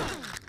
Come